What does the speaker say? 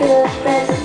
doet net